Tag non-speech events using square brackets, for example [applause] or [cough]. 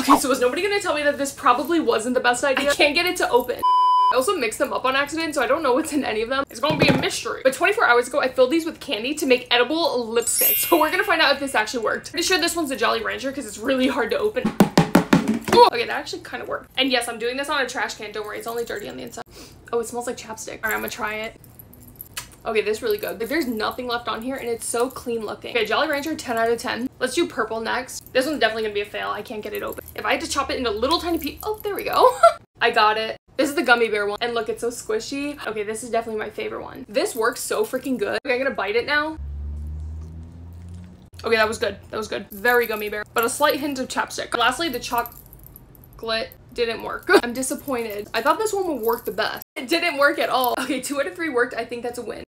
Okay, so was nobody gonna tell me that this probably wasn't the best idea? I can't get it to open. I also mixed them up on accident, so I don't know what's in any of them. It's gonna be a mystery. But 24 hours ago, I filled these with candy to make edible lipstick. So we're gonna find out if this actually worked. Pretty sure this one's a Jolly Rancher because it's really hard to open. Ooh, okay, that actually kind of worked. And yes, I'm doing this on a trash can. Don't worry, it's only dirty on the inside. Oh, it smells like chapstick. All right, I'm gonna try it. Okay, this is really good. Like, there's nothing left on here, and it's so clean looking. Okay, Jolly Rancher, 10 out of 10. Let's do purple next. This one's definitely gonna be a fail. I can't get it open. If I had to chop it into little tiny pieces, oh, there we go. [laughs] I got it. This is the gummy bear one. And look, it's so squishy. Okay, this is definitely my favorite one. This works so freaking good. Okay, I'm gonna bite it now. Okay, that was good. That was good. Very gummy bear. But a slight hint of chapstick. Lastly, the chocolate didn't work. [laughs] I'm disappointed. I thought this one would work the best. It didn't work at all. Okay, two out of three worked. I think that's a win.